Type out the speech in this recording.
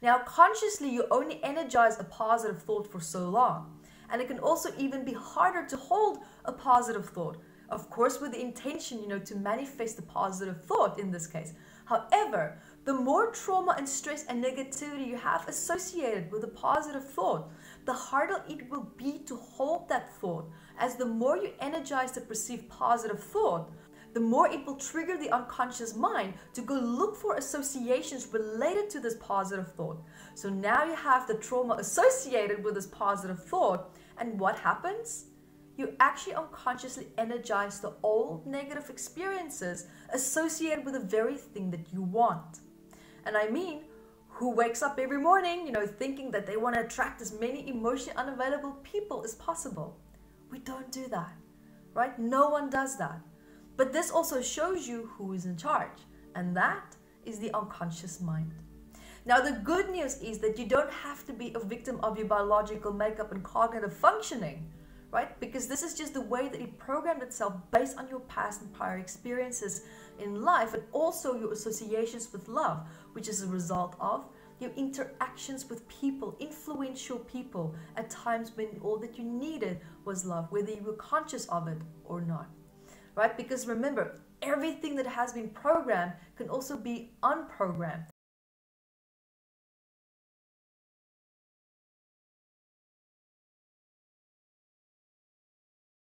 Now, consciously, you only energize a positive thought for so long. And it can also even be harder to hold a positive thought. Of course, with the intention, you know, to manifest a positive thought in this case. However, the more trauma and stress and negativity you have associated with a positive thought, the harder it will be to hold that thought. As the more you energize the perceived positive thought, the more it will trigger the unconscious mind to go look for associations related to this positive thought. So now you have the trauma associated with this positive thought, and what happens? You actually unconsciously energize the old negative experiences associated with the very thing that you want. And I mean, who wakes up every morning, you know, thinking that they want to attract as many emotionally unavailable people as possible? We don't do that, right? No one does that. But this also shows you who is in charge, and that is the unconscious mind. Now, the good news is that you don't have to be a victim of your biological makeup and cognitive functioning, right? Because this is just the way that it programmed itself based on your past and prior experiences in life, and also your associations with love, which is a result of your interactions with people, influential people, at times when all that you needed was love, whether you were conscious of it or not right? Because remember, everything that has been programmed can also be unprogrammed.